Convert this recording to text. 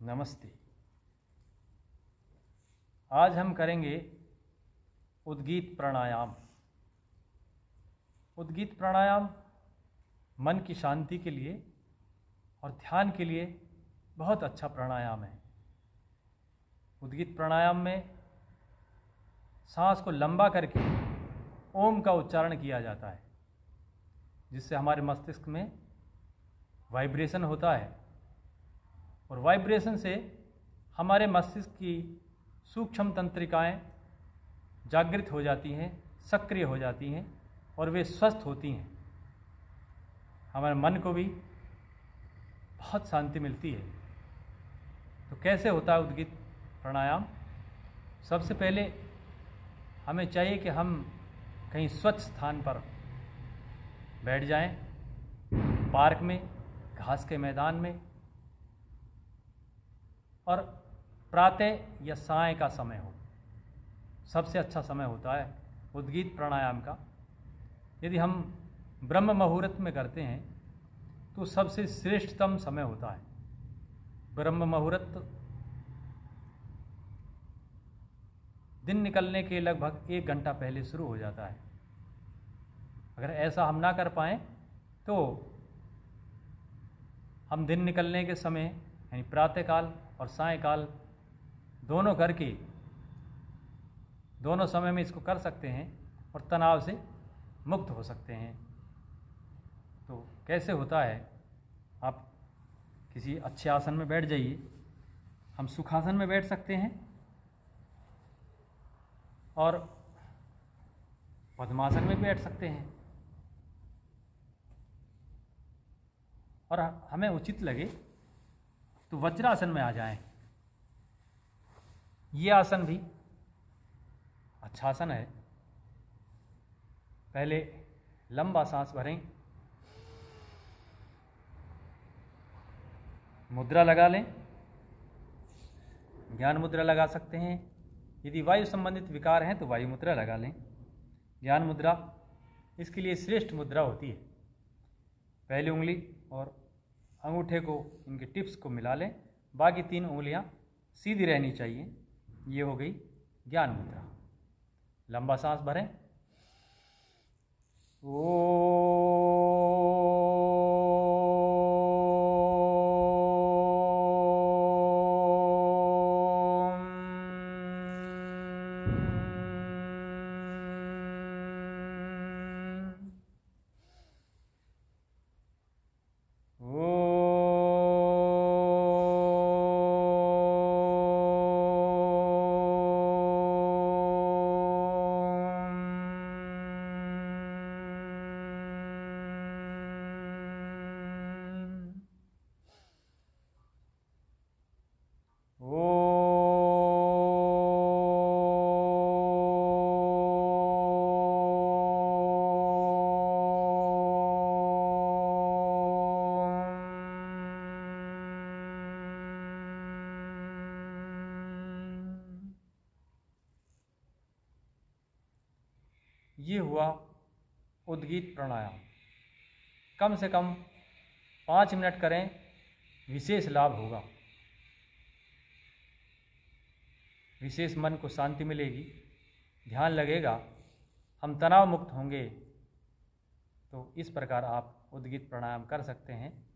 नमस्ते। आज हम करेंगे उद्गीत प्राणायाम। उद्गीत प्राणायाम मन की शांति के लिए और ध्यान के लिए बहुत अच्छा प्राणायाम है। उद्गीत प्राणायाम में सांस को लंबा करके ओम का उच्चारण किया जाता है, जिससे हमारे मस्तिष्क में वाइब्रेशन होता है। और वाइब्रेशन से हमारे मस्तिष्क की सूक्ष्म तंत्रिकाएँ जागृत हो जाती हैं सक्रिय हो जाती हैं और वे स्वस्थ होती हैं। हमारे मन को भी बहुत शांति मिलती है। तो कैसे होता है उद्गित प्राणायाम? सबसे पहले हमें चाहिए कि हम कहीं स्वच्छ स्थान पर बैठ जाएँ, पार्क में घास के मैदान में और प्रातः या साय का समय हो। सबसे अच्छा समय होता है उद्गीत प्राणायाम का। यदि हम ब्रह्म मुहूर्त में करते हैं तो सबसे श्रेष्ठतम समय होता है। ब्रह्म मुहूर्त दिन निकलने के लगभग एक घंटा पहले शुरू हो जाता है। अगर ऐसा हम ना कर पाएँ तो हम दिन निकलने के समय यानी प्रातःकाल और सायकाल, दोनों करके दोनों समय में इसको कर सकते हैं और तनाव से मुक्त हो सकते हैं। तो कैसे होता है? आप किसी अच्छे आसन में बैठ जाइए। हम सुखासन में बैठ सकते हैं। और पद्मासन में बैठ सकते हैं। और हमें उचित लगे तो वज्रासन में आ जाएँ। ये आसन भी अच्छा आसन है। पहले लंबा सांस भरें। मुद्रा लगा लें। ज्ञान मुद्रा लगा सकते हैं। यदि वायु संबंधित विकार हैं तो वायु मुद्रा लगा लें। ज्ञान मुद्रा, इसके लिए श्रेष्ठ मुद्रा होती है। पहली उंगली और अंगूठे को, इनके टिप्स को मिला लें। बाकी तीन उंगलियाँ सीधी रहनी चाहिए। ये हो गई ज्ञान मुद्रा। लंबा सांस भरें। ओ ये हुआ उद्गीत प्राणायाम। कम से कम पाँच मिनट करें, विशेष लाभ होगा। विशेष मन को शांति मिलेगी। ध्यान लगेगा, हम तनाव मुक्त होंगे। तो इस प्रकार आप उद्गीत प्राणायाम कर सकते हैं।